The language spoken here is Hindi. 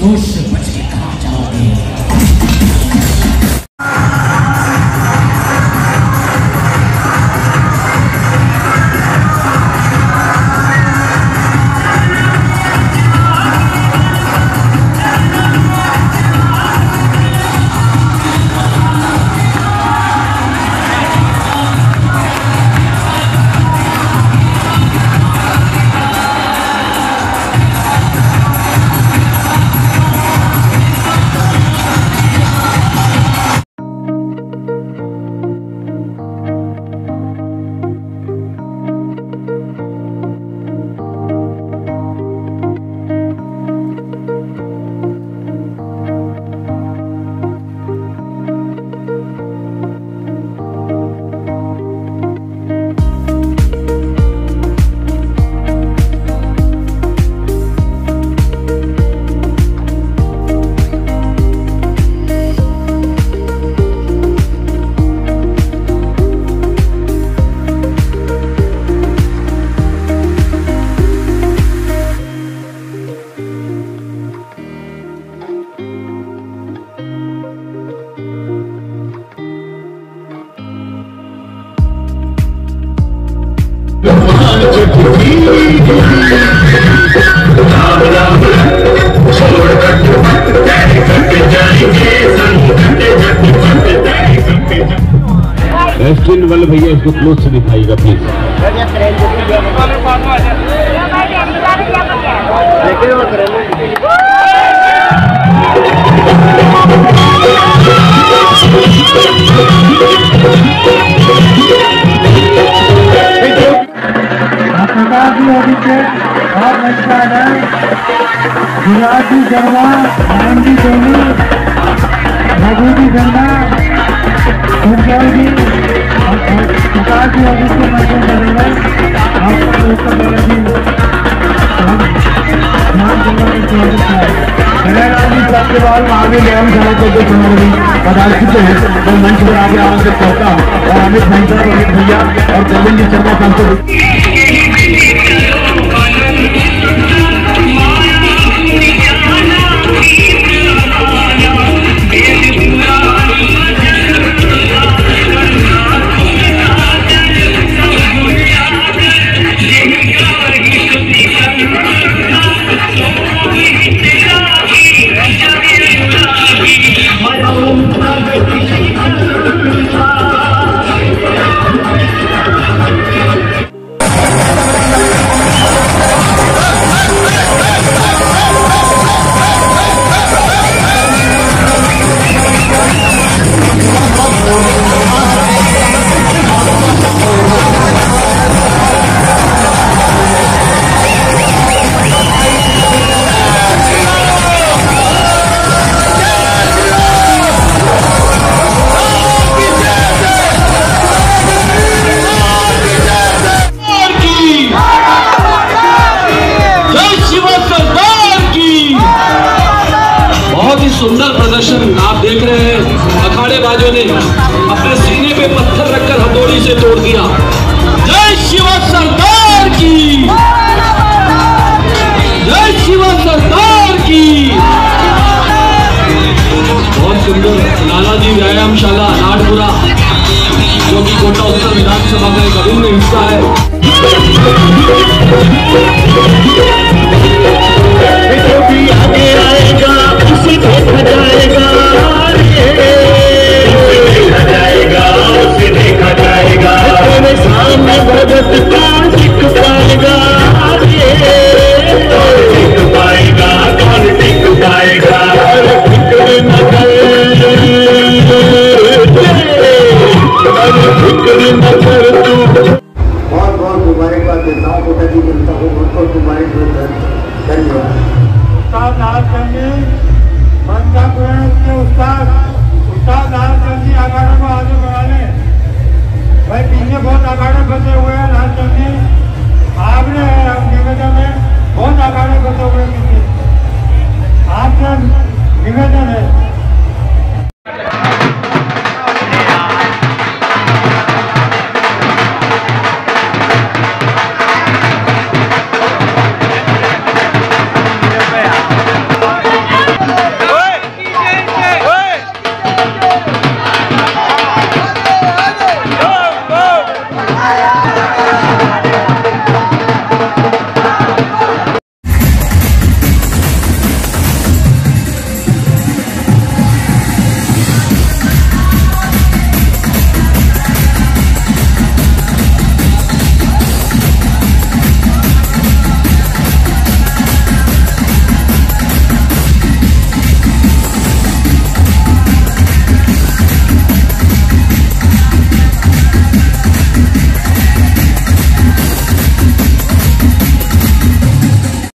Nossa. रेस्टोरेंट वाले भैया इसको क्लोज से दिखाइएगा प्लीज़ प्रकाश और नमस्कार है विराट जी शर्मा नारायण जी सोनी रघु जी शर्मा जी और प्रकाश जी अभिषेक आपको उत्तर प्रदेश जी ध्यान देने की स्वागत है। और आगे आमंत्रित करता हूँ और अमित भैया और गोविंद शर्मा सांसद हैं ने अपने सीने पे पत्थर रखकर हथौड़ी से तोड़ दिया। जय शिवा सरदार की। जय शिवा सरदार की। बहुत सुंदर लाला जी व्यायामशाला नाटपुरा जो कि कोटा उत्तर विधानसभा का एक अभिन्न हिस्सा है।